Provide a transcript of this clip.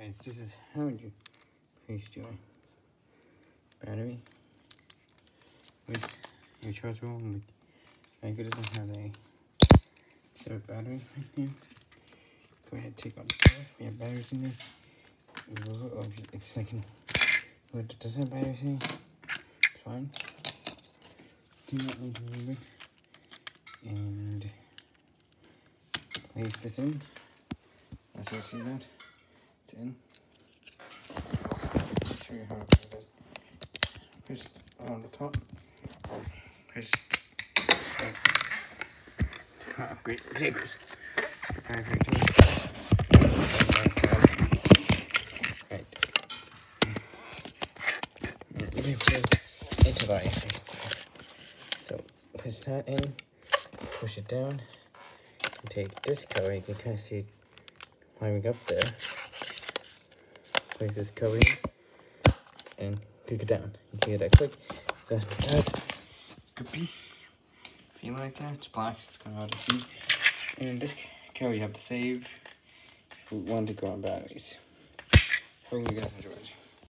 Guys, this is how you place your battery with your chargeable. Like it doesn't have a separate battery right here. Go ahead, take out the cover. We have batteries in there. Oh, it's like what does batteries in it? It's fine. Do not need to remove it. And place this in. Sure you see that. It's in. Show you how it. Push on the top. Push. Ah, great tapers. Prepare for it. Right. Let me put it into the ice. So push that in, push it down, take this cover. You can kind of see climbing up there. Place this cover in and click it down. You can get that quick. So that's could be feeling like that. It's black, it's kind of hard to see. And this cover you have to save if we want to go on batteries. Hope you guys enjoyed.